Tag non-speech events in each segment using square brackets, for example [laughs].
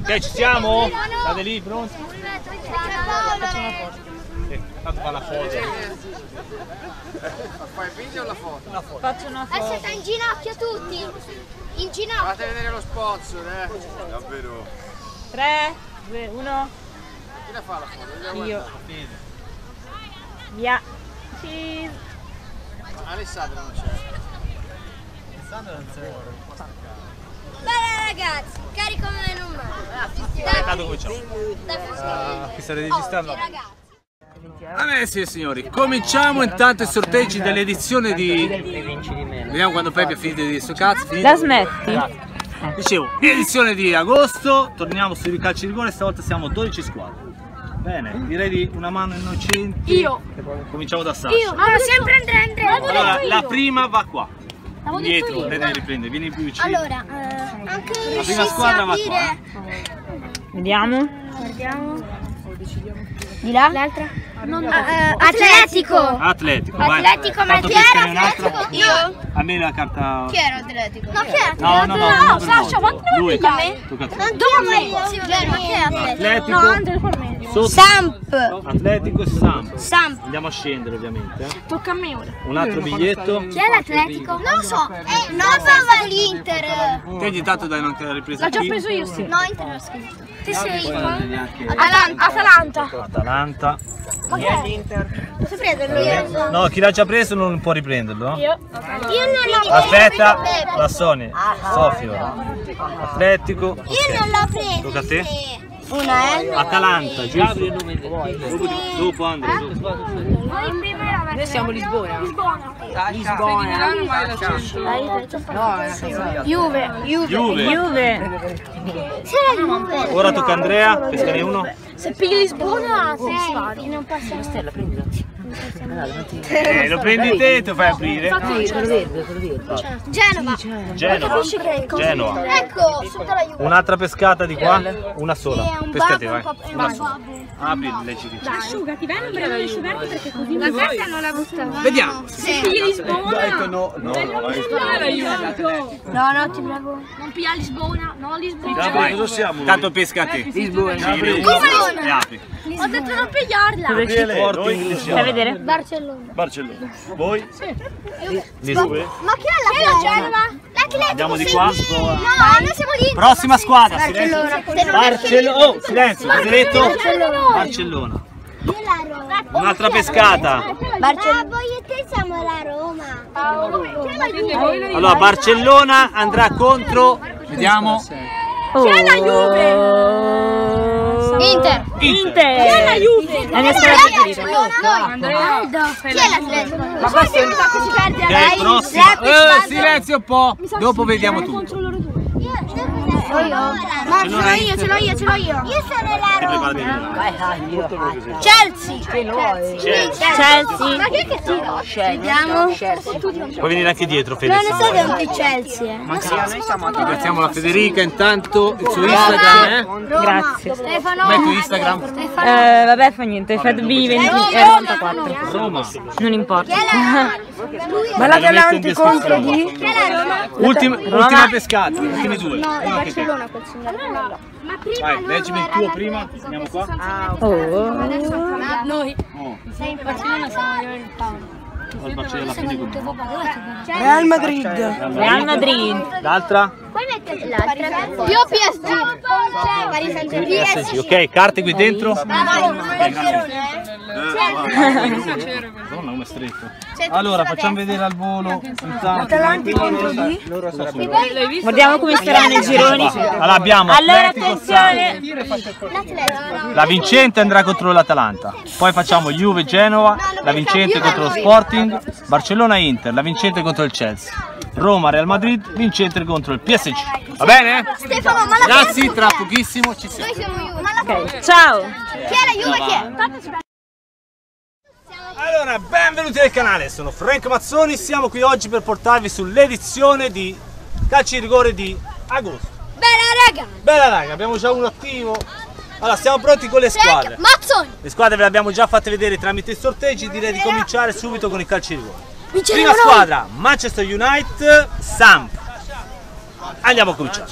Ok, ci siamo? State lì pronti? Sì, tanto fa la foto. Fai il video o la foto? Faccio una foto. siete in ginocchio tutti. In ginocchio. Fate vedere lo sponsor, eh. Davvero. 3, 2, 1. Chi la fa la foto? Io. Via. Cheese. guarda. Alessandro non c'è. Bella ragazzi, carico meno male. Tanto cominciamo. Dai, Qui state registrando? ragazzi. Ah, sì, signori, cominciamo intanto i sorteggi dell'edizione di... Vediamo quando Peppe ha finito di suo cazzo. finito? La smetti? Dicevo, edizione di agosto, torniamo sui calci di rigore, stavolta siamo 12 squadre. Bene, direi di una mano innocente. Io. Cominciamo da Sasha. Io. Ah, sempre Andrea, Andrea. Allora, la prima va qua. L'avevo detto Dietro, io. lei deve riprendere, vieni più vicino. Allora, eh, anche io La prima squadra va dire... Vediamo. Guardiamo. Di là? L'altra? Eh, Atletico. Atletico, vai. Atletico, ma Tanto chi era ne. Atletico? Io. A me la carta... Chi era Atletico? No, chi era Atletico? No, no, no, uno per Sasha, quanto Lui. a me? Tocca a. Dove? Sì, vabbè, ma chi è Atletico? Atletico, sotto, Samp. Atletico e Samp. Samp. Andiamo a scendere ovviamente. eh. Tocca a me ora. Un altro biglietto. Chi è l'Atletico? Non lo so. Eh, no, stava l'Inter. Te intanto dai anche la ripresa L'ho già preso io, sì. No, Inter l'ho scritto. Ti sei? Atalanta. Atalanta. Ma che è? Posso prenderlo io? No, chi l'ha già preso non può riprenderlo. no? Io non l'ho Aspetta, preso. la Sony. Sofia ora. Atletico. Io ok. non l'ho preso. Tocca a te. Una è? Atalanta, giusto? Dopo, dopo Andrea, dopo. Noi siamo Lisbona. Lisbona. Lisbona. Juve. Juve. Juve. Juve. Juve. Ora tocca a Andrea, pescane uno. Se pigli Lisbona, sei. Non passa. Eh, lo prendi te, te lo fai aprire. Genova. Genova. Genova. Ecco, sotto la Juve. Un'altra pescata di qua? Una sola. Pescate, vai. Una sola. Apri le ciliegi. Asciugati, vai non prendere asciugarti perché così la carta non la buttava. Vediamo. Pigli Lisbona. no, no. No, no, ti prego. Non piglia Lisbona, no Lisbona. Tanto pesca a te. Lisbona. Lisbona? E apri. Ho detto non pigliarla. Porti Fai vedere? Barcellona. Barcellona. Voi? Lisbona. Ma chi è la Genova? L'Atletico. Andiamo di sì. qua. No, noi siamo di Prossima squadra. Silenzio. Barcellona. Barcellona. Oh, silenzio. Barcellona. Barcellona. Io. Un'altra pescata. Barcellona. Ah, voi e te siamo la Roma. Allora, Barcellona andrà contro. Vediamo. Oh. C'è la Juve. Inter. Inter. La Juve. La mia squadra preferita. Chi è l'Atletico? Ma questo è- perde. Eh, silenzio un po'. Dopo vediamo tutto. Ma ce l'ho io, ce l'ho io, ce l'ho io. Io sono la Roma. Chelsea. Chelsea. Ma che che tiro? Vediamo. Puoi venire anche dietro, Fede. Non so di Chelsea. eh. Ringraziamo la Federica intanto. Il suo Instagram è? Grazie. Stefano. Com'è il tuo Instagram? Eh, vabbè, fa niente. FedB94. Roma. Non importa. [laughs] Ma contro di? È la Roma? Ultima, Roma. ultima pescata. Ultime due. No. Barcellona quel signore. Ma prima Vai, leggimi il tuo prima. Andiamo qua. si sono segnati. Oh. Noi. Oh, Sei in Barcellona siamo io e il Paolo. al Barcellona alla fine come? Real Madrid. Real Madrid. L'altra? Poi mettete l'altra. Io PSG. PSG. Ok, carte qui dentro. Madonna, come stretto. Allora, facciamo vedere al volo. Atalanta contro di? Guardiamo come saranno i gironi. Allora abbiamo Allora attenzione. La vincente andrà contro l'Atalanta, poi facciamo Juve Genova, la vincente contro lo Sporting, Barcellona Inter, la vincente contro il Chelsea, Roma Real Madrid, vincente contro il PSG. Va bene? Stefano, ma la Ragazzi, tra pochissimo ci siamo. Ciao. Chi è la Juve? Chi è? Allora, benvenuti nel canale, sono Frank Mazzoni, siamo qui oggi per portarvi sull'edizione di calci di rigore di agosto. Bella raga. Bella raga, abbiamo già uno attivo. Allora, siamo pronti con le squadre. Mazzoni. Le squadre ve le abbiamo già fatte vedere tramite i sorteggi, direi di cominciare subito con i calci di rigore. Prima squadra, Manchester United, Samp. Andiamo a cominciare.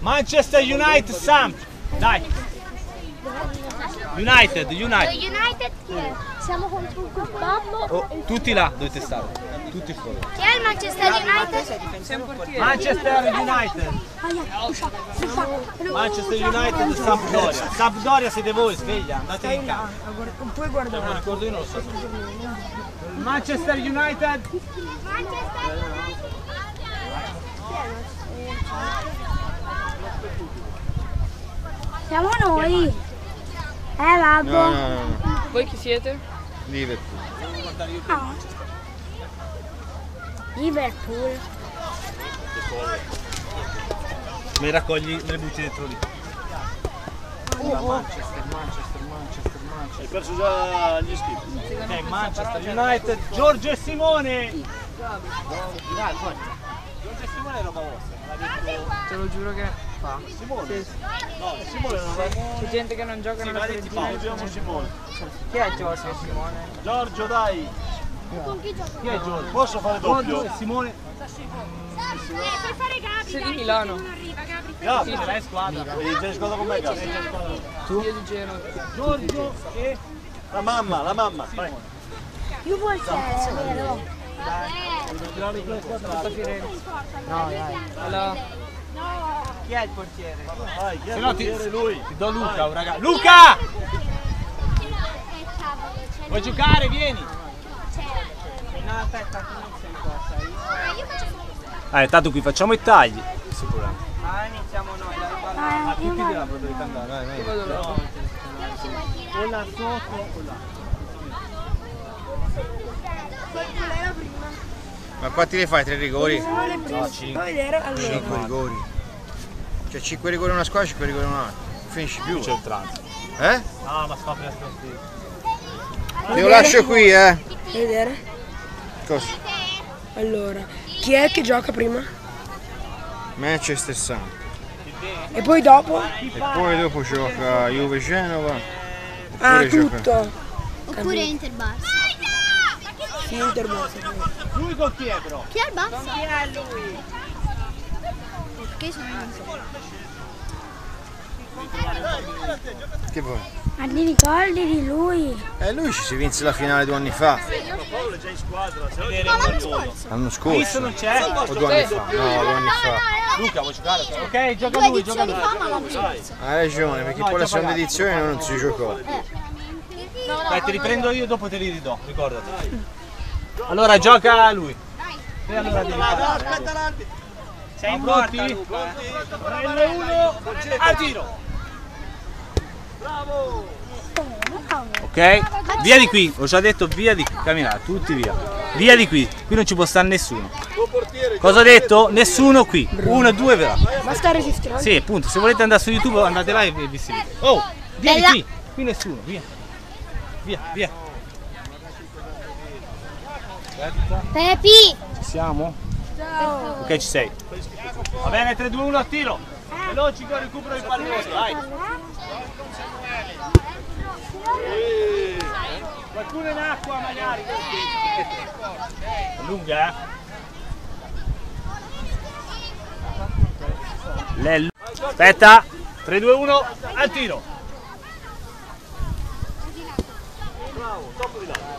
Manchester United Samp. Dai. United, United. United chi è? Siamo contro un babbo. Oh, tutti là dovete stare. Tutti fuori. Chi è il Manchester United? Manchester United. Manchester United Sampdoria. Sampdoria siete voi, sveglia, andate in campo. Non puoi Non guardare. lo ricordo io non lo so. Manchester United. Siamo noi. Eh babbo. No, no, no, no. Voi chi siete? Liverpool. Liverpool. Me le raccogli, me le butti dentro lì. Manchester, Manchester, Manchester, Manchester. Hai perso già gli iscritti. Ok, Manchester United, Giorgio e Simone. Giorgio e Simone è roba vostra. Te lo giuro che fa. Simone? No, Simone non l'ha C'è gente che non gioca Sì, nella Fiorentina. giochiamo Simone. Chi è Giorgio e Simone? Giorgio, dai. Chi è Giorgio? Posso fare doppio? Simone. per fare Gabi. Sei di Milano. Gabri, ce l'hai in squadra. Devi squadra con me, Gabri. Io di Genova. Giorgio e... La mamma, la mamma. Vai. Più portiere, vero? Sta Firenze. No, dai. Allora. Chi è il portiere? Vai, chi è il portiere? lui? Ti do Luca, un ragazzo. Luca! Vuoi giocare? Vieni. No, aspetta, non sei qua, sai. Ah, tanto qui facciamo i tagli. Sicuramente. Ah, iniziamo noi, dai, parla. A tutti di là dove cantare, vai, vai. Vado là. O là sotto o là. Ma quanti ne fai? Tre rigori? No, 5. Fammi vedere. Allora. Cinque rigori. Cioè 5 rigori in una squadra, 5 rigori in un'altra. Non finisci più. C'è il trans. Eh? Ah, ma presto sì. Te lo lascio qui, eh. Vedere. Cosa? Allora. Chi è che gioca prima? Manchester Sun. E poi dopo? E poi dopo gioca Juve Genova. Ah, Oppure gioca- tutto. Oppure Inter Barça. Sì, Inter Barça. Lui con chi è però? Chi è il Barça? Chi è lui? Perché sono so. Che vuoi? Ma ti ricordi di lui? Eh, lui ci si vinse la finale due anni fa. Paolo è già in squadra, se vedere un maglione. L'anno Visto scorso. non c'è? O due anni fa. No, due anni fa. Luca vuoi giocare? Ok, gioca lui, gioca lui. l'anno scorso. Hai ragione, perché poi la seconda edizione non si giocò. Dai, te li prendo io dopo te li ridò, ricordati. Allora gioca lui. E allora devi fare. Sei in porta, Luca. eh. 3, 1, al tiro. Ok? Via di qui, ho già detto via di qui, camminate, tutti via. Via di qui, qui non ci può stare nessuno. Cosa ho detto? Nessuno qui. Uno e due verrà. Basta resistere. Sì, appunto, se volete andare su YouTube andate là e vi seguite. Oh, via di qui, qui nessuno, via. Via, via. Pepi! ci siamo? Ok, ci sei. Va bene, 3, 2, 1, tiro. Veloce, recupero il pallone, vai. Qualcuno in acqua magari. È lunga, eh? Lello. Aspetta. 3, 2, 1, al tiro.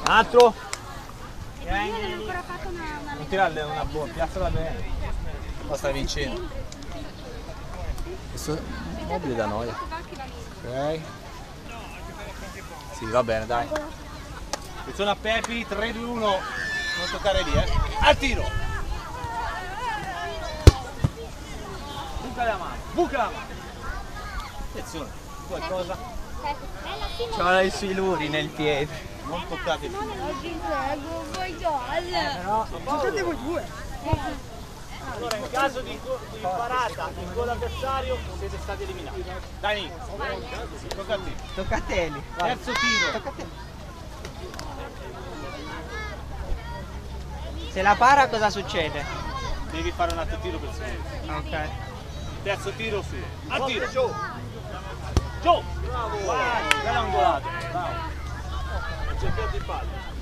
Altro. Non tirarle una buona, piazzala bene. Basta vincendo. Questo è mobile da noia. Ok. Sì, va bene, dai. Attenzione a Pepi, 3, 2, 1. Non toccare lì, eh. Al tiro. Buca la mano, buca la mano. Attenzione, qualcosa. C'ho i siluri nel piede. Non toccate più. Tutte voi due. Allora, in caso di, di parata in gol avversario siete stati eliminati. Dai, tocca a te. Tocca a te, Eli. Terzo tiro. Se la para cosa succede? Devi fare un altro tiro per sicurezza. Ok. Terzo tiro su. Al tiro. Giù. Giù. Bravo. Bella angolato. Bravo. Cercato di palla.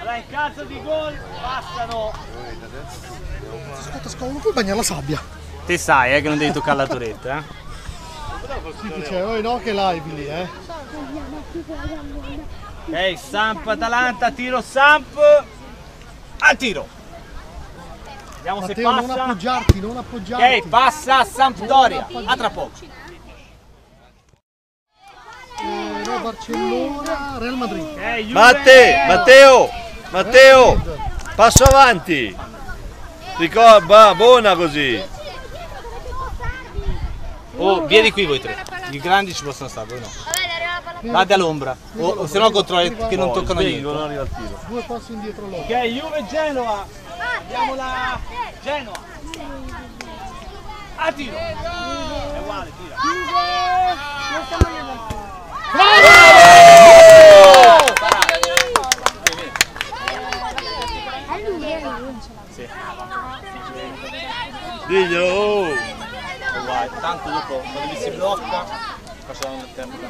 Allora, in caso di gol passano. Aspetta, scusa, non puoi bagnare la sabbia. Te sai eh, che non devi toccare la toretta, eh? Sì, dice, oh no che live lì, eh. Ok, Samp Atalanta, tiro Samp. Al tiro. Vediamo se Matteo, non passa. appoggiarti, non appoggiarti. Ok, passa Sampdoria. A tra poco. Eh, Re Barcellona, Real Madrid. Juve. Matte, Matteo, Matteo, passo avanti. Ricorda, buona così. Oh, vieni qui voi tre. I grandi ci possono stare, voi no. Vate all'ombra. O, o se no controlli che non toccano non niente. Due passi indietro loro. Ok, Juve Genova. Vediamo la Genova. A tiro. È uguale, tira. Diglielo. oh. Tanto dopo, quando mi si blocca, facciamo il tempo da.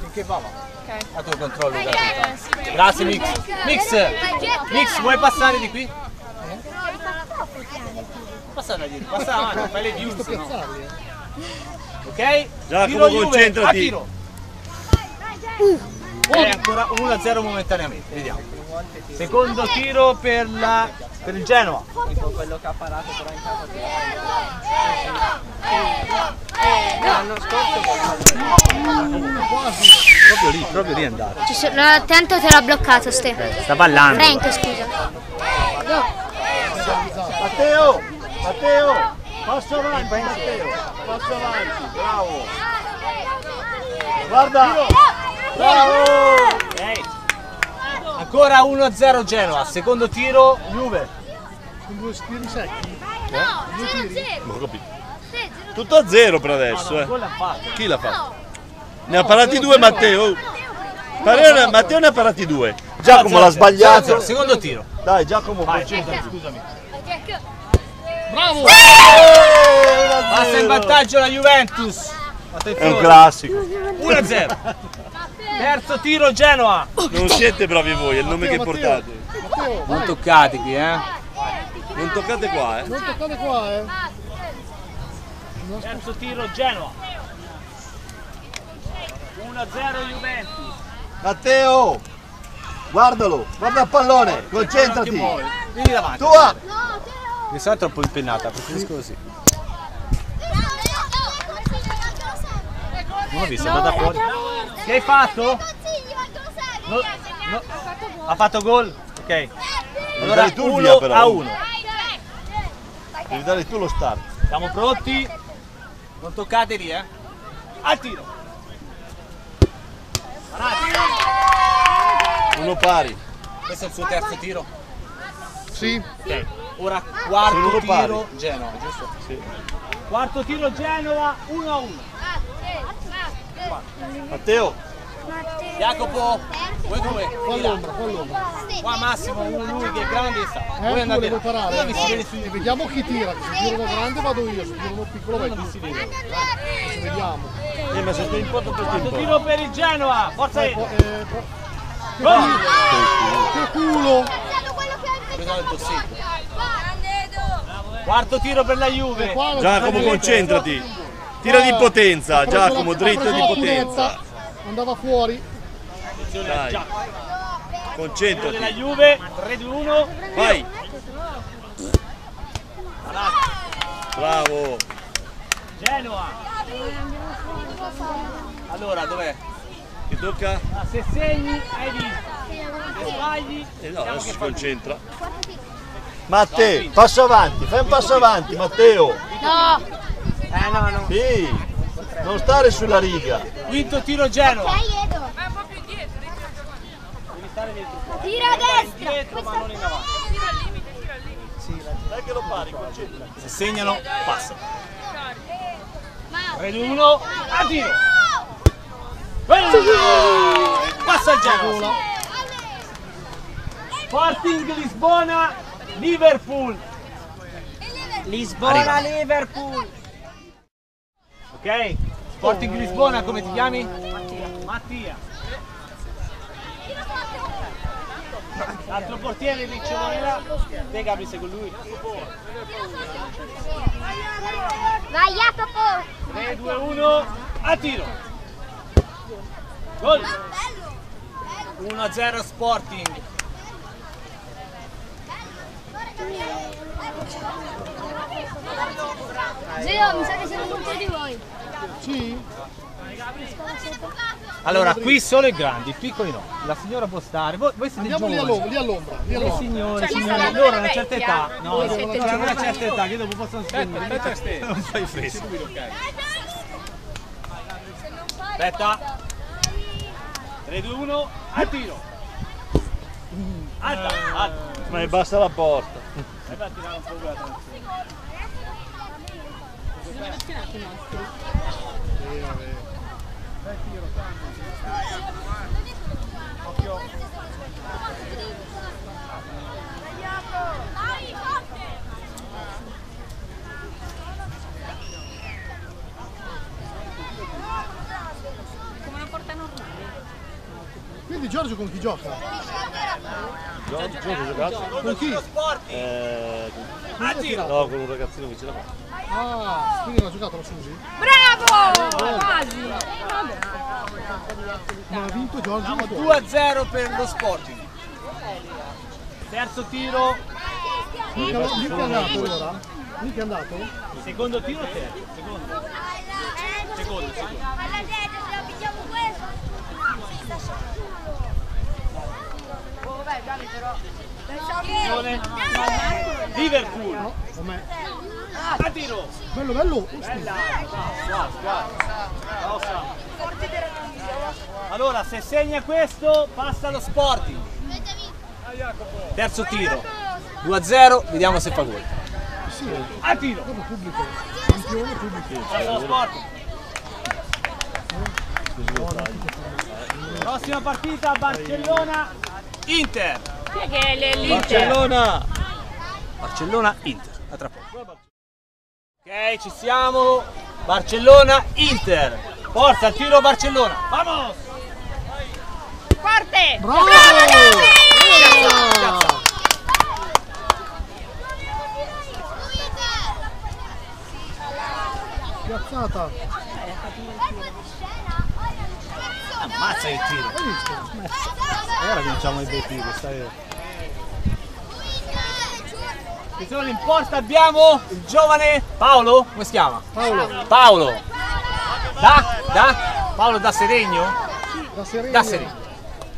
Finché va, va. Ok. A tuo controllo, grazie. Grazie Mix. Mix, Mix, vuoi passare di qui? Passare da dietro, passa avanti, fai le views, no? Ok? Giacomo, concentrati. a tiro. È ancora 1-0 momentaneamente, vediamo. Secondo tiro per, la, per il Genoa. Tipo quello che ha parato però in casa L'anno scorso Proprio lì, proprio lì è andato. Ci sono- no, attento te l'ha bloccato Ste. Sta ballando. Frank, scusa. Matteo, Matteo, passo avanti, Matteo, passo avanti, bravo. Guarda. Ancora 1-0 Genoa, secondo tiro Juve. Con due tiri secchi. Non ho capito. Tutto a zero per adesso, eh. Gol ha fatto. Chi l'ha fatto? Ne ha parati due Matteo. Pare- Matteo ne ha parati due. Giacomo l'ha sbagliato. Secondo tiro. Dai Giacomo, Vai. concentrati. Scusami. Bravo! Passa in vantaggio la Juventus. È un Attenzione. classico. 1-0. Terzo tiro Genoa. Non siete bravi voi, è il nome che Matteo, portate. Matteo, Non vai. toccati qui, eh. Non toccate qua, eh. Non toccate qua, eh. Terzo tiro Genoa. 1-0 Juventus. Matteo, guardalo, guarda il pallone, concentrati. Vieni davanti. Tua! Mi sa troppo impennata, preferisco così. Non ho visto, è andata fuori. Che hai fatto? No, no. Ha fatto gol? Ok. Allora dare tu il 1 via, però. a 1. Devi dare tu lo start. Siamo pronti? Non toccate lì, eh? Al tiro. Uno pari. Questo è il suo terzo tiro. Sì. Ok. Ora quarto uno tiro Genova, giusto? Sì. Quarto tiro Genova, 1 a 1. Matteo, Jacopo, voi due, Qua all'ombra, qua all'ombra. Qua Massimo, uno lui che è grande e sta. Eh, Voi andate là. parare. Dove si vede su E vediamo chi tira. che Se tira uno grande vado io, se tira uno piccolo vai tu. si vede. Vediamo. eh, ma se tu in in Quarto porta. tiro per il Genoa, forza Eh, Ede. po- eh, po- Gol! che culo! Il bossetto. Quarto tiro per la Juve. Giacomo, concentrati. Tira di potenza, Giacomo, dritto di potenza. Andava fuori. Dai, della concentrati. Juve, 3-2-1. Vai. Bravo. Genoa. Allora, dov'è? Ti tocca? Ah, se segni hai vinto. Se sbagli, Eh no, vediamo adesso si concentra. Matteo, passo avanti, fai un passo avanti, Matteo. No. Eh no, no. Sì, non stare sulla riga. Quinto tiro Genoa. Tira a destra. Dietro ma non in avanti. Dai che lo pari, concentra. Se segnano, passa. 3-2-1, a tiro. Bello! Passa il Genoa. Sporting Lisbona, Liverpool. Lisbona, Liverpool. Ok? Sporting Lisbona, come ti chiami? Mattia. Mattia. Altro portiere ricciolone là. Te Gabri sei con lui. Vai Jacopo! 3, 2, 1, a tiro. Gol. 1-0 Sporting. Gio, mi sa che siamo contro di voi. Sì? Allora, qui solo i grandi, i piccoli no. La signora può stare. Voi, voi siete Andiamo lì giovani. all'ombra, lì all'ombra, lì Le all'ombra. signore, Cioè, signore, sarà loro una hanno una certa vecchia. età. No, no, siete c'è una certa età che dopo possono spegnere. [laughs] Non fai fresco. Aspetta. 3, 2, 1, a tiro. Alta, alta. Ma basta la porta. Vai a tirare un po' quella transizione. Come una porta normale. Quindi Giorgio con chi gioca? Giorgio, Giorgio giocato? Con chi? Eh, tiro. no, con un ragazzino che ce l'ha Ah, quindi non ha giocato la Susi? Bravo! Quasi! Ma ha vinto Giorgio? 2-0 per lo Sporting. Terzo tiro, Lì che è andato allora? Lì che è andato? secondo tiro terzo. Secondo. Secondo, secondo. Alla gente, se lo picchiamo questo. Azione. Liverpool. Com'è? A tiro. Bello, bello! Bella. Allora, se segna questo, passa allo Sporting. Terzo tiro. 2-0, vediamo se fa gol. Sì, A tiro. dopo pubblico. Campione pubblico. Passa allo Sporting. Prossima partita Barcellona-Inter. Chi è che è l'Inter? Barcellona. Barcellona-Inter. A tra poco. Ok, ci siamo. Barcellona-Inter. Forza, tiro Barcellona. Vamos! Forte! Bravo! Piazzata! Ammazza il tiro. Hai visto? E ora cominciamo i bei tiri, stai. Attenzione, in porta abbiamo il giovane Paolo, come si chiama? Paolo, Paolo. Da? Da? Paolo da Seregno? da Serena. Da Seregno.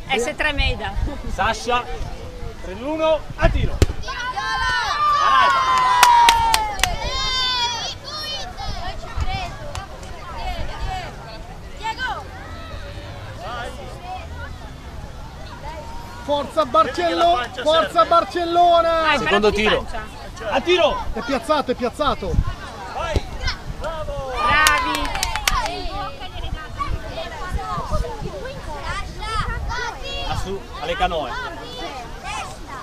S3 Meida. Sasha. 3-1, a tiro. Forza Barcellona! Forza Barcellona! Dai, Secondo tiro. A tiro. È piazzato, è piazzato! Bravi! Lassù, alle canoe.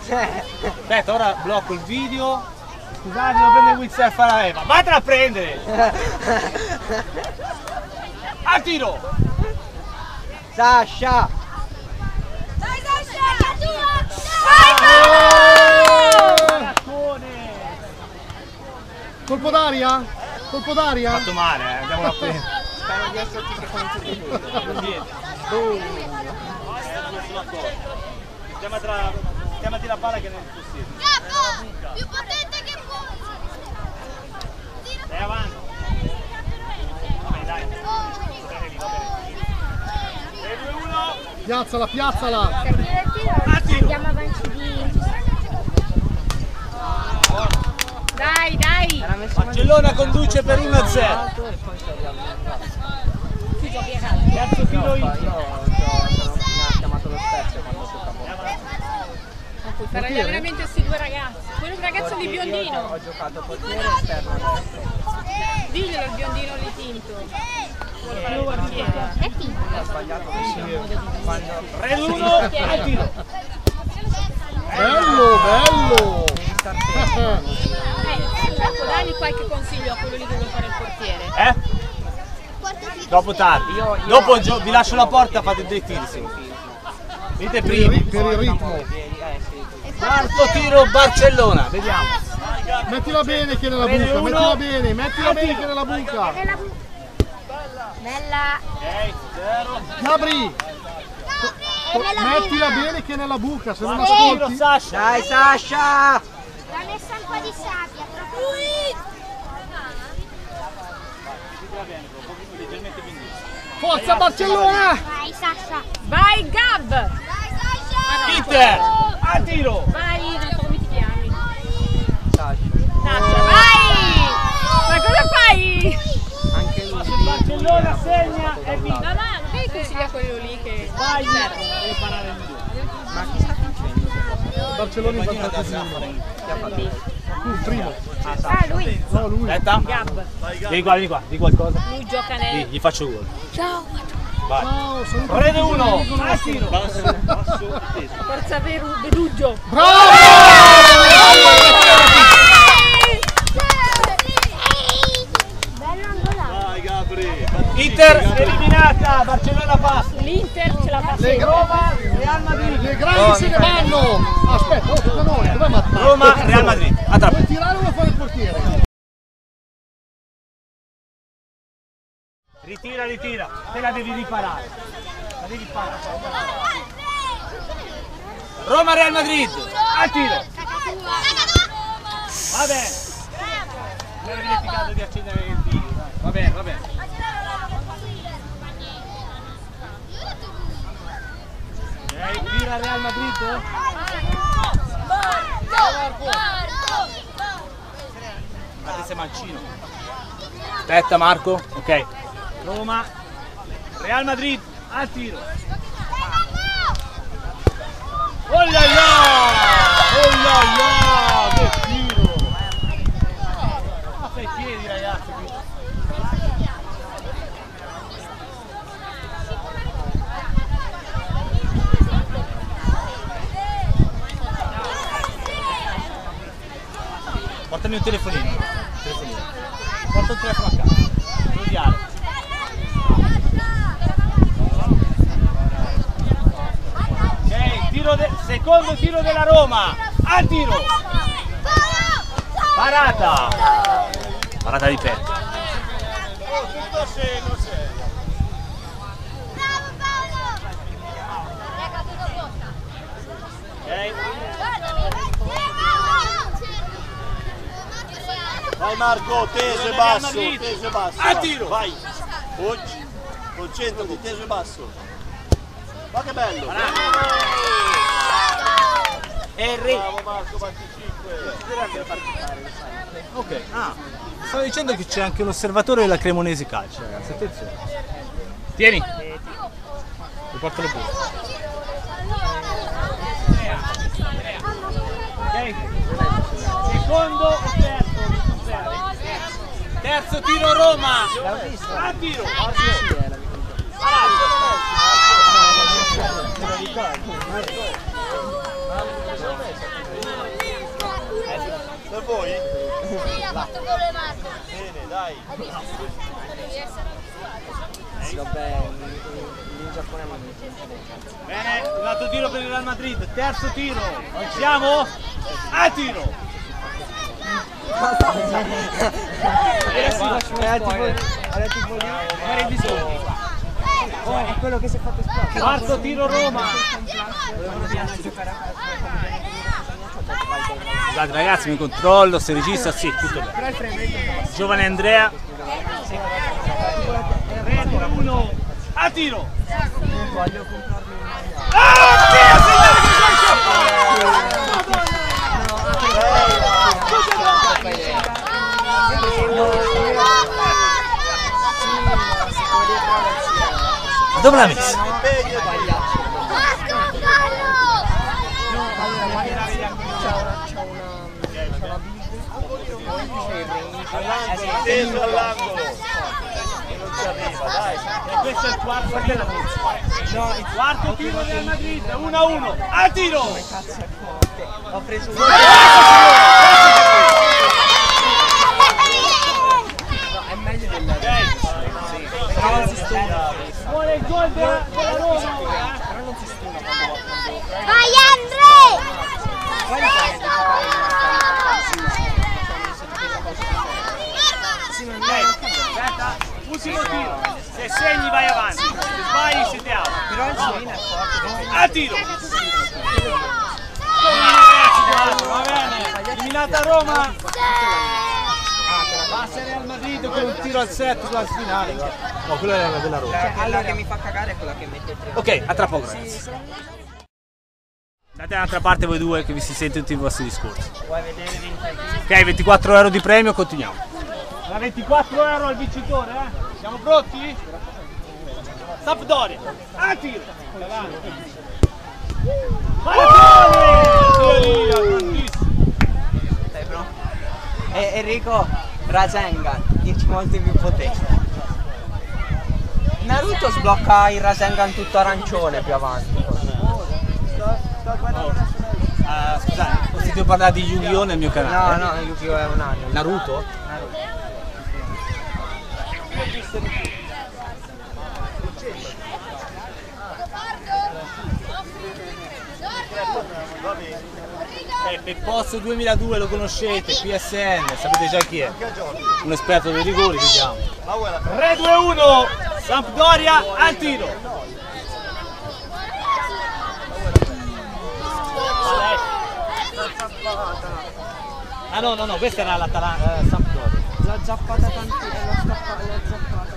Aspetta, ora blocco il video. Scusate, devo prendere il windsurf alla Eva. Vattene a prendere! [laughs] A tiro! Sasha! Colpo d'aria? Colpo d'aria? Fatto male, eh, andiamo a prendere. Spero di esserti secondo tra... Chiamati la palla che non è possibile. Più potente che può! Dai avanti. Vabbè, dai. Va bene lì, va bene. 3, 2, 1. Piazzala, piazzala! Andiamo avanti Dai, dai! Barcellona conduce per 1-0. alto e poi stai al Terzo tiro in. Io ho- mi ha chiamato lo Spezia quando giocavo. Puoi fare gli allenamenti a questi due ragazzi. Quello è un ragazzo di Io biondino. ho giocato portiere esterno. Diglielo il biondino lì tinto. Il portiere. Ha sbagliato quando 3, 2, 1. A tiro. Bello, bello! Dagli qualche consiglio a quello lì che vuole fare il portiere. Eh? Dopo tardi. Dopo vi lascio la porta, fate dei tiri. sì. Dite Per il, primi. per il ritmo. Quarto tiro Barcellona, vediamo. Mettila bene che nella Bene, buca, uno. mettila bene, mettila bene che nella buca. Bella. Gabri, mettila bene che nella buca, se non ascolti. Sasha. Dai Sasha! L'ha messa un po' di sabbia. Forza Barcellona! Vai Sasha. Vai Gab! Inter, a tiro. Vai, non so come ti chiami. Sasha. Sasha, vai! Ma cosa fai? Anche lui. Barcellona segna e vince. Ma va, non devi consigliare quello lì che... Vai, devi parare due. Ma chi sta vincendo? Barcellona in vantaggio Tu, primo. Ah, lui. No, lui. Aspetta. Gab, Vieni qua, vieni qua, di qualcosa. lui gioca Gli, nel... gli faccio gol. Ciao. Ciao, tutti uno, quelli che a tiro. Forza Veru-. Dai Gabri. Inter eliminata, Barcellona passa. L'Inter ce la fa Le, sempre. Roma, Real Madrid. le grandi se ne vanno! Aspetta, oh, da noi, dov'è Matteo? Roma, Real Madrid. Attrappa. Vuoi tirare o fare il portiere? Ritira, ritira. Te la devi riparare. La devi parare. Roma, Real Madrid. A tiro. Va bene. Mi ero dimenticato di accendere il video. dai. Va bene, va bene. Tira Real Madrid. Guarda se mancino. Aspetta Marco. Ok. Roma. Real Madrid. A tiro. Oh là là! Oh là là! Che tiro! Ma fai i piedi ragazzi qui. Portami un telefonino. telefonino. Porta un telefono a casa. Studiare. Ok, tiro de- secondo tiro della Roma. A tiro. Parata. Parata di petto. Vai Marco, teso e basso, teso e basso. A vai. tiro. Vai. Oggi. Concentrati, teso e basso. Ma che bello. Henry. Bravo Marco, batti 5. Ok. Ah. Stavo dicendo che c'è anche l'osservatore della Cremonese Calcio, ragazzi. Attenzione. Tieni. Ti porto le buste. Ok. Secondo o terzo? Terzo tiro Roma. A tiro. Per voi? Sì, ha fatto gol Marco. Bene, dai. Sì, vabbè, in, Giappone vinto. Bene, un altro tiro per il Real Madrid. Terzo tiro. Siamo? A tiro. Era tipo, era tipo lì, era il bisogno. Oh, è quello che si è fatto esplodere. Quarto tiro Roma. Scusate ragazzi, mi controllo, se regista, sì, tutto bene. Giovane Andrea. 1 a tiro. Ah, Dio, signore, che Ma dove l'ha messa? All'angolo, all'angolo. E non ci arriva, dai. E questo è il quarto tiro. No, il quarto tiro del Madrid, 1 a 1. A tiro! Ho preso un... Vai Andre! Ultimo tiro, se segni vai avanti, se sbagli siete out. Però il suo è A tiro! Va bene, eliminata Roma! Passa Real Madrid con un tiro al set sulla finale. No, quella era della Roma. Quella che mi fa cagare è quella che mette il triangolo. Ok, a tra poco ragazzi. Andate dall'altra parte voi due che vi si sente tutti i vostri discorsi. Vuoi vedere l'intervista? Ok, 24 euro di premio, continuiamo. Da 24 euro al vincitore, eh? Siamo pronti? Sampdoria, a tiro! Maratone! Sei pronto? E Enrico Rasengan, 10 volte più potente. Naruto sblocca il Rasengan tutto arancione più avanti. Ah, scusate, ho sentito parlare di Yu-Gi-Oh nel mio No, canale. no, Yu-Gi-Oh! è un anno. Naruto? Eh, Pepposso 2002 lo conoscete, PSN, sapete già chi è. Un esperto dei rigori, vediamo. 3-2-1, Sampdoria al tiro. Ah no, no, no, questa era l'Atalanta, eh, Sampdoria. L'ha zappata tanti, l'ha scappata, l'ha zappata.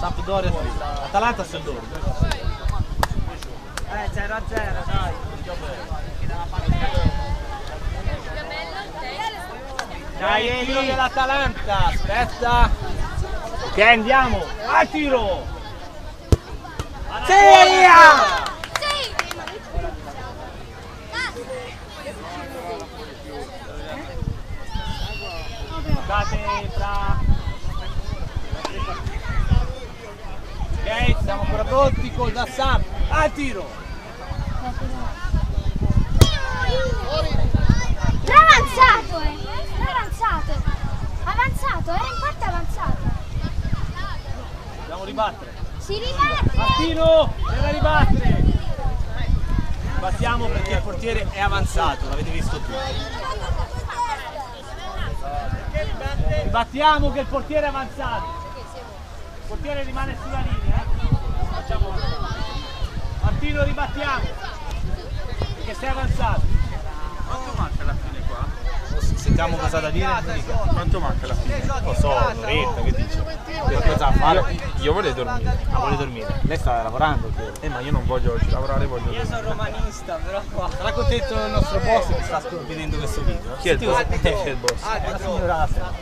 Sampdoria, Atalanta sul loro. Eh, 0 a 0, dai. Dai, il tiro dell'Atalanta, aspetta. Ok, andiamo, al tiro. Sì! Guardate tra... Ok, siamo ancora pronti col da Sam, al tiro. L'ha avanzato, eh. L'ha avanzato. Avanzato, era in parte avanzato. Dobbiamo ribattere. Si ribatte. Martino, c'è da ribattere. Battiamo perché il portiere è avanzato, l'avete visto tutti. Battiamo che il portiere è avanzato. Il portiere rimane sulla linea. eh. Facciamo. Martino ribattiamo. Perché sei avanzato. Quanto manca alla fine qua? Sentiamo cosa da dire. Quanto manca alla fine? Lo so, un'oretta, che dice? Per cosa fare? Io vorrei dormire. Ah, vuole dormire. Lei sta lavorando, credo. Eh ma io non voglio oggi lavorare, voglio Io sono romanista, però qua. Sarà contento il nostro boss che sta vedendo questo video. Chi è il boss? Chi è il boss? È la signora Asena.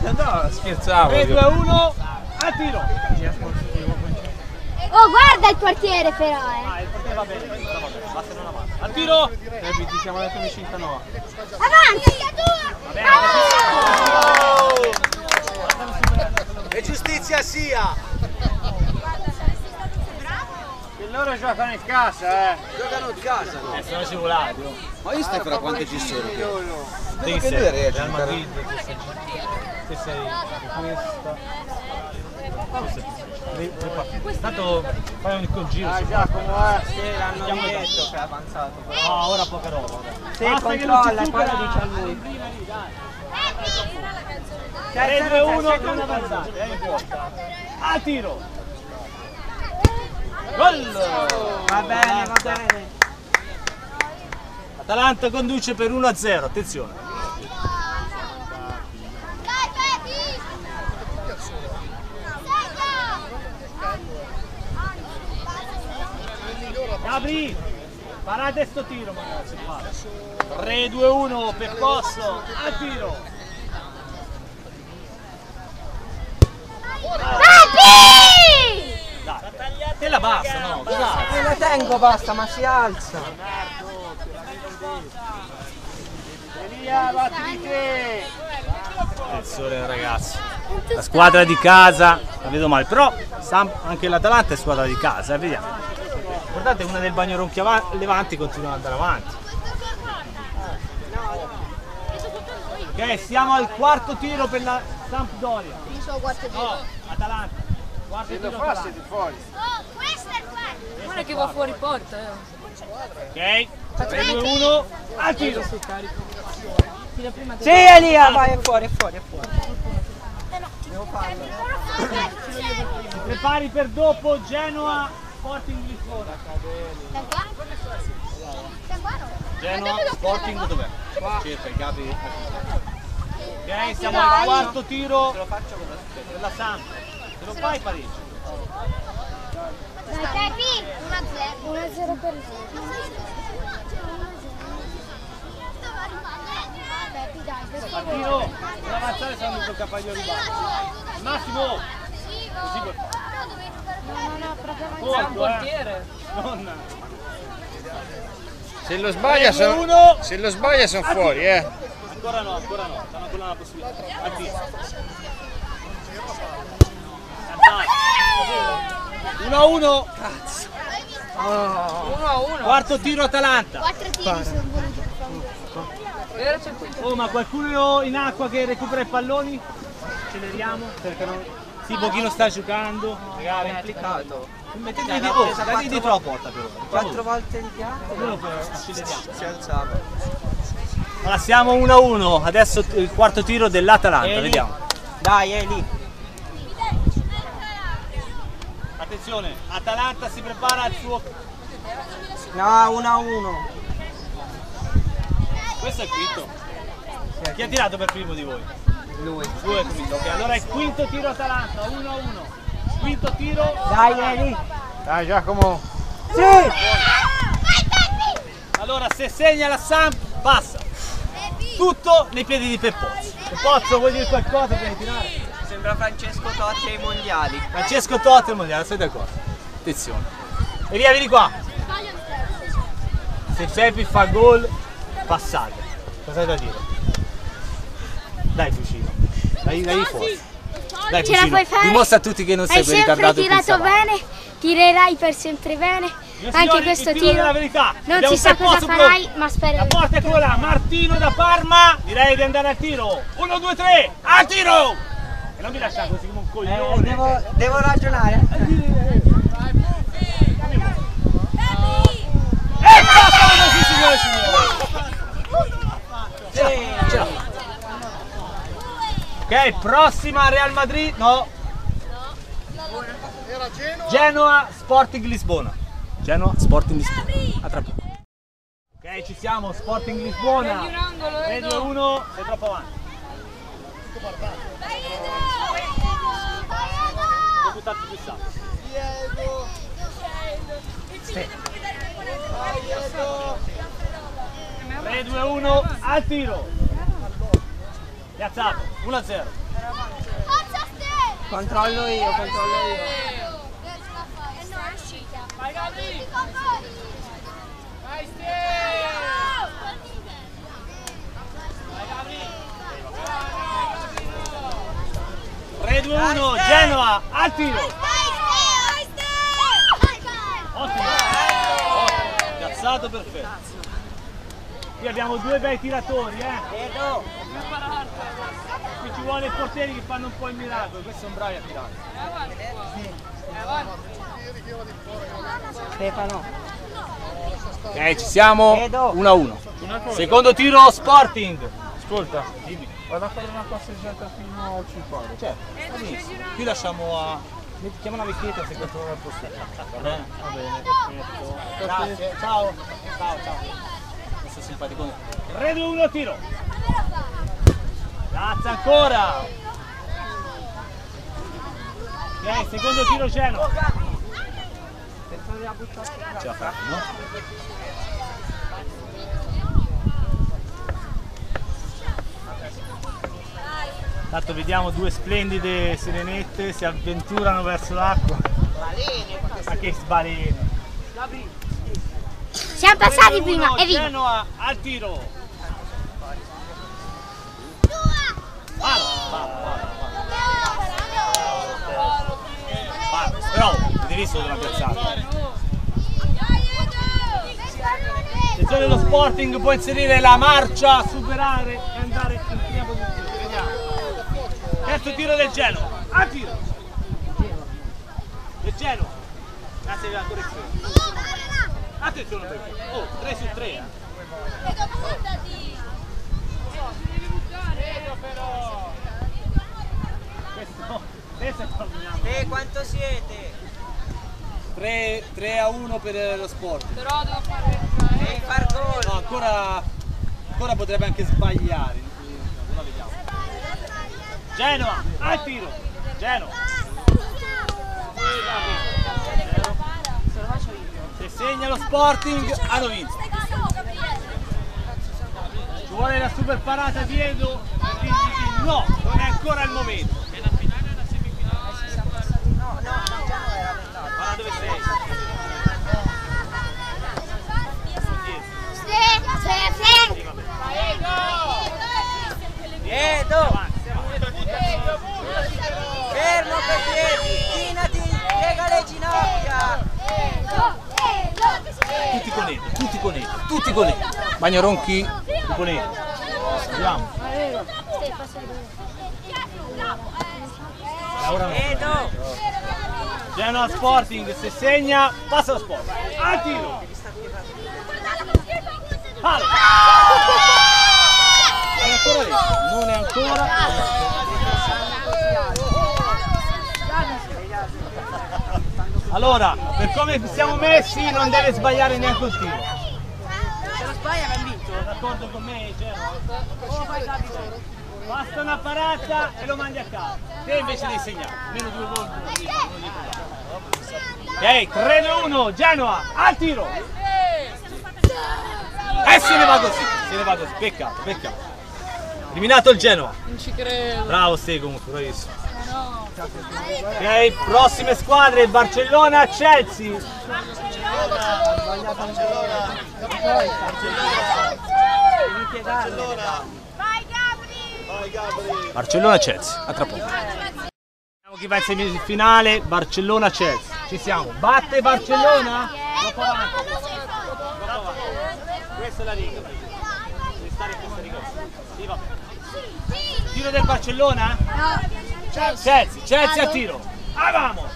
No, scherzavo. 3, 2, 1, a tiro! Oh, guarda il portiere però, eh. Ah, il portiere va bene, va bene, basta non. Al tiro! Ti siamo detto di 59. Avanti. E giustizia sia! E loro giocano in casa, eh. Giocano in casa. Eh, sono agevolati, oh. Ma io stai però quante ci sono? Te che sei? Real Madrid, sei... Te sei questa... Le- le partite. Tanto fai un un giro. Ah. Giacomo, eh. Sì, l'hanno detto che è avanzato. però. No, ora poca roba. Sì, Basta non controlla, si poi lo dice a lui. 3, 2, 1, non avanzate, eh, in porta. A tiro! Gol! Va bene, va bene. Atalanta conduce per 1 a 0, attenzione. Gabri, parate sto tiro magari se fare. 3, 2, 1, per posto, a tiro. Betty! Dai, te la basta, no? Cos'ha? Me la tengo, basta, ma si alza. Elia, batti di te. Attenzione ragazzi. La squadra di casa, la vedo male, però anche l'Atalanta è squadra di casa, eh, vediamo. Guardate una del bagno ronchi Levanti continua ad andare avanti. Ok, siamo al quarto tiro per la Sampdoria. Io so quarto No, Atalanta. Quarto Se tiro Atalanta. siete fuori. Oh, questo è il quarto. Guarda che va fuori porta, eh. Ok, 3, 2, 1, al tiro. Sì, Elia, vai, è fuori, è fuori, è fuori. Prepari per dopo Genoa Sporting Lisbona. Da qua? Da qua no. Genoa, Sporting dov'è? Cerca i capi. Ok, siamo al quarto tiro per la Samp. Se lo fai pareggio. Dai, Pepi. 1-0. 1-0 per Pepi, dai, per avanzare saranno il campagnolo basso. Massimo! Così No, no, no, proprio Colpo, eh. Non... Se lo sbaglia Prego, sono, uno. se lo sbaglia sono fuori, eh. Ancora no, ancora no, stanno ancora una possibilità. Al tiro. 1 a 1. Cazzo. 1 a 1. Quarto tiro Atalanta. 4 tiri sono voluti. Oh, ma qualcuno in acqua che recupera i palloni? Acceleriamo. Perché non... Sì, pochino sta giocando. Magari. complicato. Mettete di, oh, dai dietro la porta però. Quattro volte il piatto. Acceleriamo. Si alzava. Allora siamo 1 a 1. Adesso il quarto tiro dell'Atalanta, vediamo. Dai, Eli. Attenzione, Atalanta si prepara al suo. No, 1 a 1. Questo è il quinto. Chi ha tirato per primo di voi? Lui. Due quinto. Ok, allora il quinto tiro Atalanta, 1 a 1. Quinto tiro. Dai, Eli. Dai Giacomo. Sì. Allora se segna la Samp passa. Tutto nei piedi di Peppozzo. Peppozzo vuoi dire qualcosa per tirare? Sembra Francesco Totti ai mondiali. Francesco Totti al mondiale, sei d'accordo? Attenzione. E via, vieni qua. Se Pepi fa gol, passate. Cosa hai da dire? Dai Fucino. Dai, dai fuori. Dai Ce la puoi fare? Dimostra a tutti che non sei Hai sempre tirato bene, tirerai per sempre bene. Signori, Anche questo tiro tiro non Abbiamo si sa cosa farai, pronto. ma spero. La porta è quella là, Martino da Parma, direi di andare al tiro. 1, 2, 3, al tiro! E non mi lasciare così come un Eh, coglione. devo, devo ragionare. E sì signore e signori. Ce l'ha. Ok, prossima Real Madrid, no. Genoa Sporting Lisbona. Genoa Sporting Lisbona. A tra poco. Ok, ci siamo, Sporting Lisbona. Prendi un angolo, 3, Edo. 2, 1, sei troppo avanti. Ho buttato più salto. 3, 2, 1, al tiro. Piazzato, 1 a 0. Controllo io, controllo io. Vai Gabri! Vai Ste! 3, 2, 1, Genoa, al tiro. Ottimo. Ottimo. Piazzato perfetto. Qui abbiamo due bei tiratori, eh. Edo. Qui ci vuole i portieri che fanno un po' il miracolo, questi sono bravi a tirare. Stefano. Ok, ci siamo Edo. 1 a 1. Secondo tiro Sporting. Ascolta, dimmi. Vado a fare una passeggiata fino al cipaio. Certo. Qui lasciamo a. Mettiamo una vecchietta se questo non è possibile. Va bene? Va bene, perfetto. Grazie, ciao. Ciao, ciao. Questo è simpatico. 3, 2, 1, tiro. Grazie ancora. Ok, secondo tiro Genoa. Ce la fai, no? Tanto vediamo due splendide serenette si avventurano verso l'acqua. Ma che sbalene! Siamo passati prima, e via. Genoa al tiro. Però, avete visto dove l'ha piazzato? Attenzione lo Sporting può inserire la marcia, superare e andare in prima posizione. Vediamo. Terzo tiro del Genoa. Al tiro. Del Genoa. Grazie per la correzione. Attenzione perché. Oh, 3 su 3. Eh. Questo, questo è problema. E quanto siete? 3 3, 3 a 1 per lo sport. Però devo fare... Devi far gol. No, ancora, ancora potrebbe anche sbagliare. Ora vediamo. Genova, al tiro. Genova. Se segna lo Sporting hanno vinto. Ci vuole la super parata di Edo. No, non è ancora il momento. Guarda dove sei. Edo! Fermo per piedi, Tutti con Edo, tutti con Edo, tutti con Edo. Bagnaronchi, tutti con Edo. Andiamo. Edo! Genoa Sporting, se segna, passa lo sport. Al tiro. Palo. Non è ancora lì, non è ancora. Allora, per come siamo messi non deve sbagliare neanche un tiro. Se non sbaglia abbiamo vinto. D'accordo con me, Genoa? Basta una parata e lo mandi a casa. Te invece devi segnare. Meno due gol. Ok, 3-1, Genoa, al tiro. E se ne va così, se ne va così. Peccato, peccato. Eliminato il Genoa. Non ci credo. Bravo Ste comunque, bravissimo. Ok, prossime squadre, Barcellona, Chelsea. Barcellona, Chelsea, a tra poco. Vediamo chi va in semifinale, Barcellona, Chelsea. Ci siamo. Batte Barcellona? Dopo avanti. Questa è la riga. Devi stare in questa riga. Sì, va bene. Tiro del Barcellona? Chelsea, Chelsea a tiro. Ah, vamos!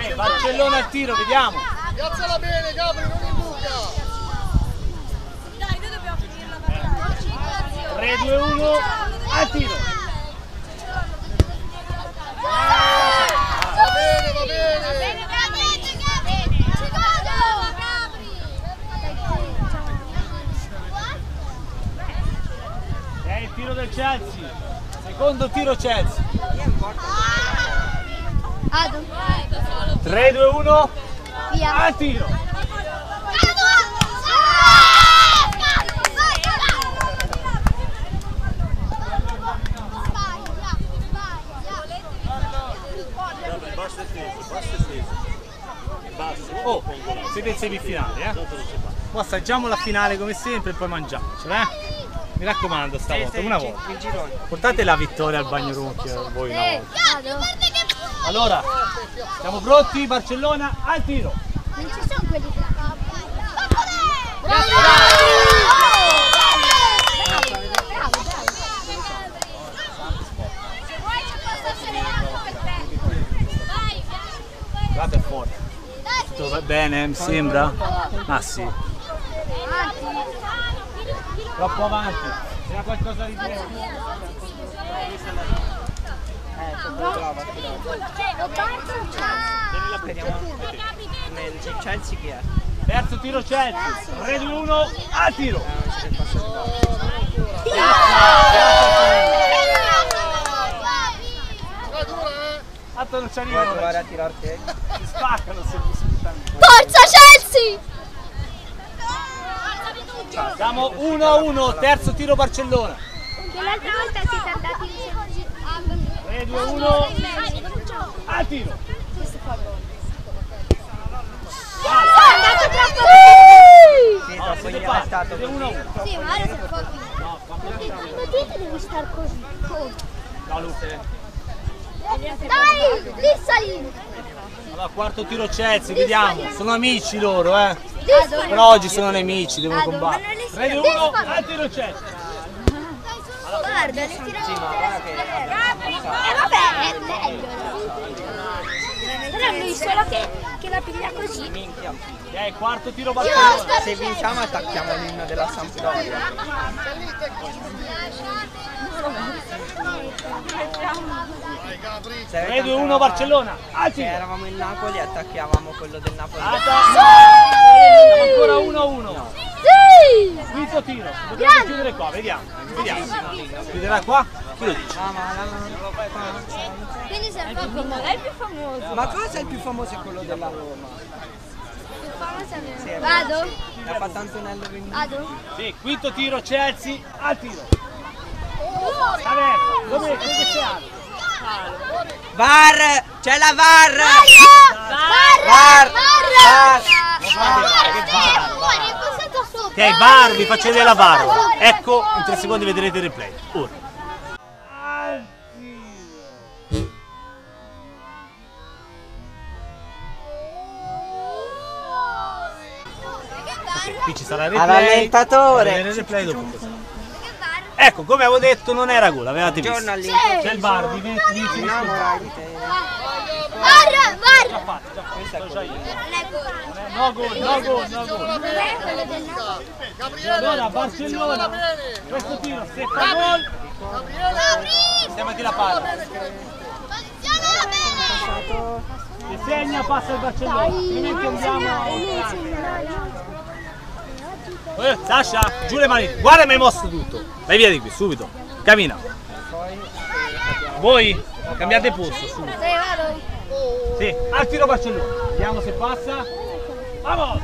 Eh, Barcellona al tiro, vediamo. Piazzala bene, Gabri, non in buca! 3, 2, 1, al tiro. Va bene, va bene! È il tiro del Chelsea. Secondo tiro Chelsea. 3, 2, 1, al tiro. Oh, siete in semifinale, eh? Poi assaggiamo la finale come sempre e poi mangiamocela, eh? Mi raccomando stavolta, una volta. Portate la vittoria al bagno ronchi eh, voi una volta. Allora, siamo pronti? Barcellona, al tiro. Non ci sono quelli che... Guarda è forte. Tutto va bene, mi sembra? Ah sì. Troppo avanti. C'era qualcosa di dire? Il Chelsea chi è? Terzo tiro Chelsea. 3, 2, 1, al tiro. Eh! Tanto non ci Vuoi arrivano. provare a tirarti? Si spaccano se. Forza Chelsea! Siamo 1 a 1, terzo tiro Barcellona. L'altra volta siete andati 3, 2, 1, al tiro. Sono andato troppo Sì, No, indietro è stato. siete 1 a 1. Sì, ma adesso è pochi. Ma te devi star così. No, Luca. Dai, lì salì. Allora, quarto tiro Chelsea, vediamo. Sono amici loro, eh. Però oggi sono nemici, devono combattere. Ma non li 3, 2, si- 1, al tiro Chelsea. Guarda, le tiro. Guarda che... Eh vabbè, è meglio. Però lui solo che, che la piglia così. Minchia. Ok, quarto tiro sto Se vinciamo attacchiamo l'inno della Sampdoria. Se 3, 2, 1 Barcellona. Se Alti. eravamo in Napoli attaccavamo quello del Napoli. Siamo ancora 1 a 1. Sì! Quinto tiro. Dobbiamo chiudere qua, vediamo. Vediamo. Chiuderà qua? Chi lo dice? Ah, ma la- Quindi sei il più famoso. È il più famoso. Ma cosa è il più famoso? È quello della Roma. Sì. Vado? Ha fatto Antonello. Vado? Sì, quinto tiro Chelsea, al tiro. Vabbè, dove dove sei alto? VAR! C'è la VAR! Var! VAR! VAR! Ok, VAR, vi faccio vedere la VAR. Ecco, in tre secondi vedrete il replay. Ora. Ok, qui ci sarà il replay. Rallentatore. Vedrete il replay dopo questo. Ecco, come avevo detto, non era gol, avevate visto. C'è il finisco il VAR. Innamora di! Var! Fatto, già fatto, già io. Gol. No gol, no gol, no gol. Allora Barcellona, questo tiro, se fa gol, stiamo la palla. Posizionala bene! Se segna passa il Barcellona, altrimenti andiamo a. Eh, Sasha, giù le mani, guarda mi hai mosso tutto. Vai via di qui, subito. Cammina. Voi cambiate posto, subito. Vado. Sì, al tiro Barcellona. Vediamo se passa. Vamos!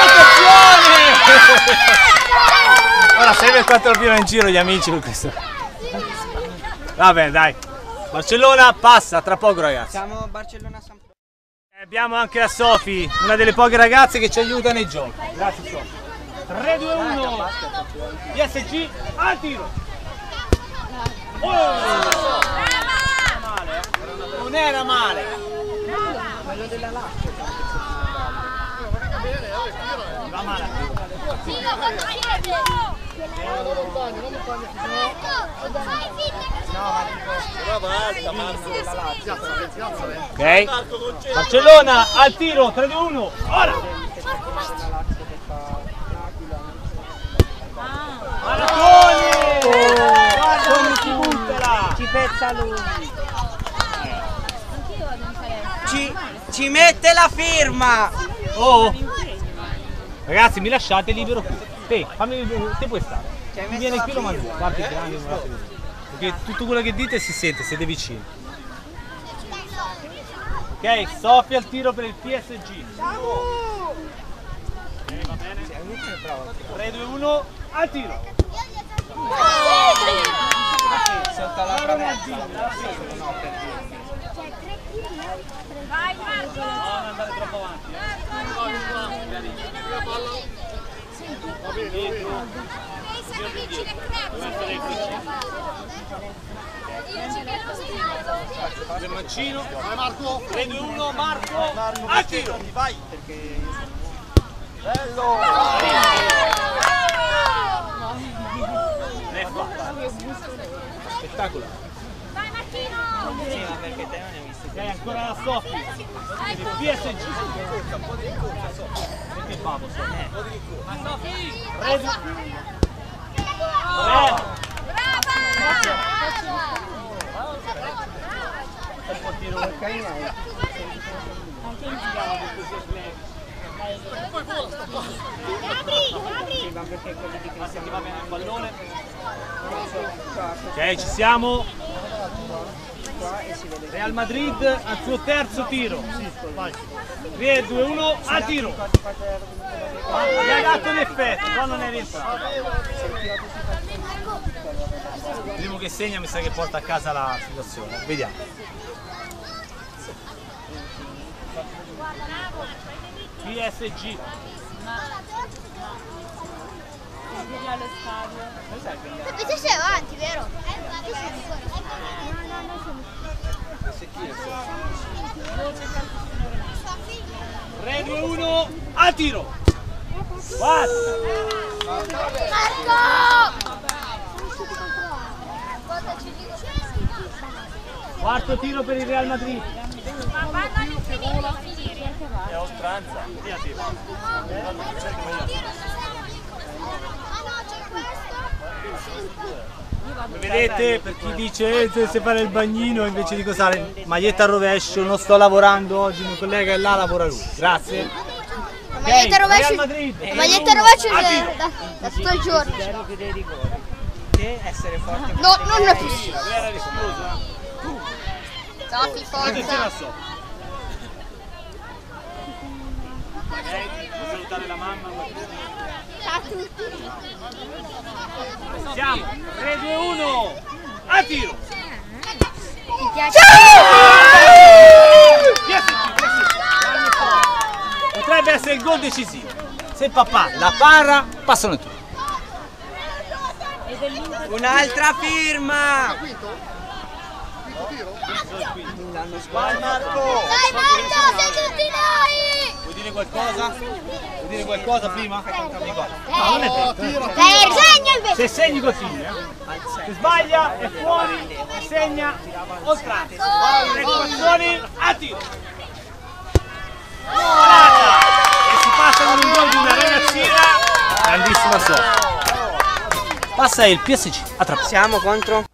Attenzione! Ora serve il 4 prima in giro gli amici con questo. Va bene, dai. Barcellona passa tra poco ragazzi. Siamo Barcellona Sampdoria. Abbiamo anche la Sofi, una delle poche ragazze che ci aiuta nei giochi. Grazie Sofi. 3, 2, 1. PSG al tiro. Oh! Non era male. Quello della Lazio. Va male. Sino Fai Della Lazio. Ok. Barcellona al tiro, 3, 2, 1. Ora. La Lazio che fa l'Aquila. Maratoni! Guarda come si butta là. Ci pezza lui. Ci, ci mette la firma. Oh! Ragazzi, mi lasciate libero qui. Te, fammi te puoi stare. Ci hai Chi messo viene la qui lo mando. Guardi grande, guardate così. Perché tutto quello che dite si sente, siete vicini. Ok, Sofia al tiro per il PSG. Ok, va bene. 3, 2, 1, al tiro. Sotto la promessa. No, per dire. Vai Marco! Non andare troppo avanti. Sei vicino Io ci vedo segnato. Il mancino. 3, 2, 1, Marco. Al tiro. Vai. Ne fa. Spettacolo. Sì, ma perché te non hai visto? Ok, ancora la. Il PSG. Perché bavo Sofia? Tre, due- Bravo. Sì, ma perché quelli di Cristiano Va bene il pallone. qua, Ok, ci siamo. qua e si vede. Real Madrid al suo terzo tiro. 3, 2, 1, al tiro. Gli ha dato l'effetto, però non è rientrato. Primo che segna mi sa che porta a casa la situazione. Vediamo. PSG. Tu sei avanti, vero? 3, 2, 1, al tiro. Basta. Marco! Quarto tiro per il Real Madrid. È oltranza. Via, tiro. Vedete, per chi dice eh, se fare il bagnino invece di cosare, maglietta a rovescio, non sto lavorando oggi, mio collega è là, lavora lui. Grazie. La maglietta Ok, rovescio. La maglietta rovescio è da, da tutto il giorno. Essere forte. No, non è possibile. Dati Attenzione forza. a può salutare la mamma. Ciao a tutti. Siamo 3, 2, 1. A tiro. Potrebbe essere il gol decisivo. Se papà la para, passano tutti. Un'altra firma! Dai Marco, sei tutti noi. Vuoi dire qualcosa? Vuoi dire qualcosa prima? No, non è vero. Dai, segna invece. Se segni così, eh? Se sbaglia è fuori, se segna oltranza. Recuperazioni, a tiro. Parata! E si passa con un gol di una ragazzina. Grandissima sorte. Passa il PSG. A tra. Siamo contro?